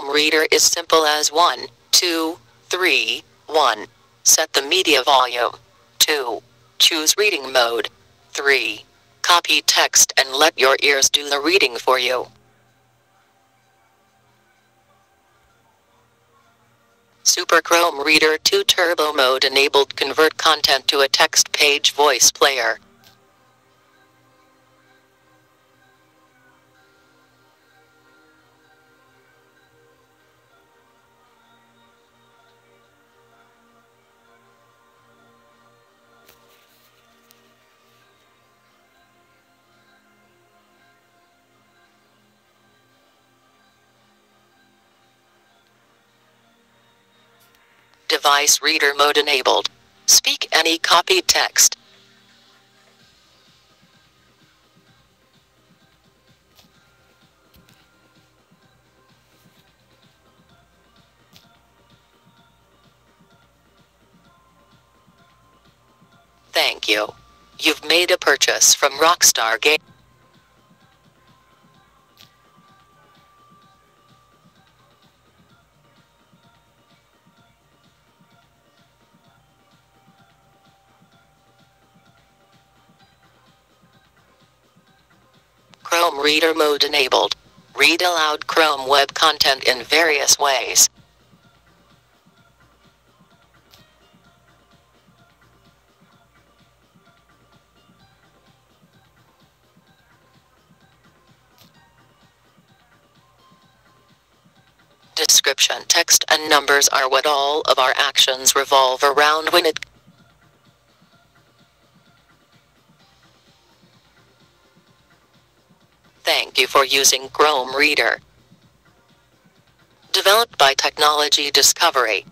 Chrome Reader is simple as 1, 2, 3, 1. Set the media volume. 2. Choose reading mode. 3. Copy text and let your ears do the reading for you. Super Chrome Reader 2 Turbo Mode enabled convert content to a text page voice player. Device Reader Mode enabled. Speak any copied text. Thank you. You've made a purchase from Rockstar Game. Chrome Reader mode enabled. Read aloud Chrome web content in various ways. Description text and numbers are what all of our actions revolve around when it Thank you for using Chrome Reader. Developed by Technology Discovery.